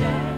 shine.